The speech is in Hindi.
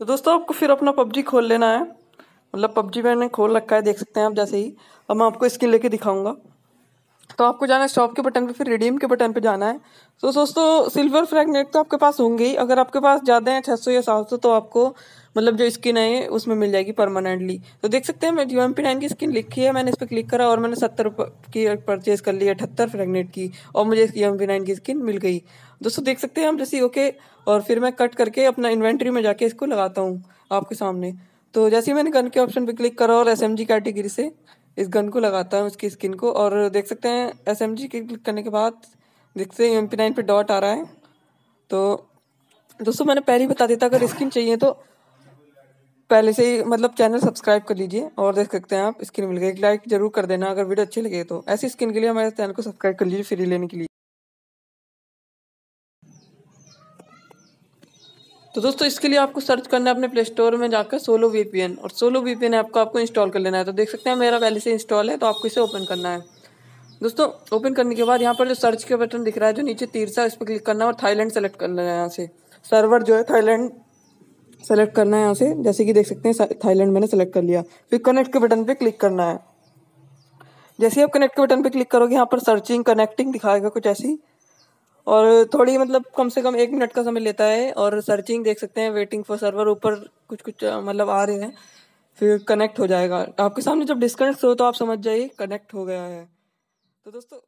तो दोस्तों, आपको फिर अपना पबजी खोल लेना है। मतलब पबजी मैंने खोल रखा है, देख सकते हैं आप जैसे ही। अब मैं आपको स्किन लेके दिखाऊँगा। तो आपको जाना है शॉप के बटन पे, फिर रिडीम के बटन पे जाना है। तो दोस्तों सिल्वर फ्रैगनेट तो आपके पास होंगे ही। अगर आपके पास ज़्यादा हैं छः सौ या सात सौ तो आपको मतलब जो स्किन है, उसमें मिल जाएगी परमानेंटली तो देख सकते हैं, मैं यू एम पी नाइन की स्किन लिखी है, मैंने इस पर क्लिक करा और मैंने सत्तर की परचेज कर ली अठहत्तर फ्रैगनेट की, और मुझे यू एम पी नाइन की स्किन मिल गई। दोस्तों, देख सकते हैं हम जैसे ओके और फिर मैं कट करके अपना इन्वेंट्री में जाके इसको लगाता हूँ आपके सामने। तो जैसे ही मैंने गन के ऑप्शन पर क्लिक करा और एस एम जी कैटेगरी से इस गन को लगाता हूँ उसकी स्किन को। और देख सकते हैं एस एम जी के क्लिक करने के बाद देखते हैं एम पी नाइन पर डॉट आ रहा है। तो दोस्तों, मैंने पहले ही बता देता अगर स्किन चाहिए तो पहले से ही मतलब चैनल सब्सक्राइब कर लीजिए और देख सकते हैं आप स्किन मिल गई। एक लाइक ज़रूर कर देना, अगर वीडियो अच्छी लगे तो। ऐसी स्किन के लिए हमारे चैनल को सब्सक्राइब कर लीजिए फ्री लेने के लिए। तो दोस्तों, इसके लिए आपको सर्च करना है अपने प्ले स्टोर में जाकर सोलो वीपीएन और सोलो वीपीएन ऐप को आपको इंस्टॉल कर लेना है। तो देख सकते हैं, मेरा पहले से इंस्टॉल है तो आपको इसे ओपन करना है। दोस्तों ओपन करने के बाद यहाँ पर जो सर्च के बटन दिख रहा है, जो नीचे तीर सा इस पर क्लिक करना है और थाईलैंड सेलेक्ट कर लेना है यहाँ से। सर्वर जो है थाईलैंड सेलेक्ट करना है यहाँ से। जैसे कि देख सकते हैं थाईलैंड मैंने सेलेक्ट कर लिया। फिर कनेक्ट के बटन पे क्लिक करना है। जैसे आप कनेक्ट के बटन पे क्लिक करोगे, यहाँ पर सर्चिंग कनेक्टिंग दिखाएगा कुछ ऐसी। और थोड़ी मतलब कम से कम एक मिनट का समय लेता है और सर्चिंग देख सकते हैं वेटिंग फॉर सर्वर ऊपर कुछ कुछ मतलब आ रहे हैं, फिर कनेक्ट हो जाएगा। आपके सामने जब डिस्कनेक्ट हो तो आप समझ जाइए कनेक्ट हो गया है। तो दोस्तों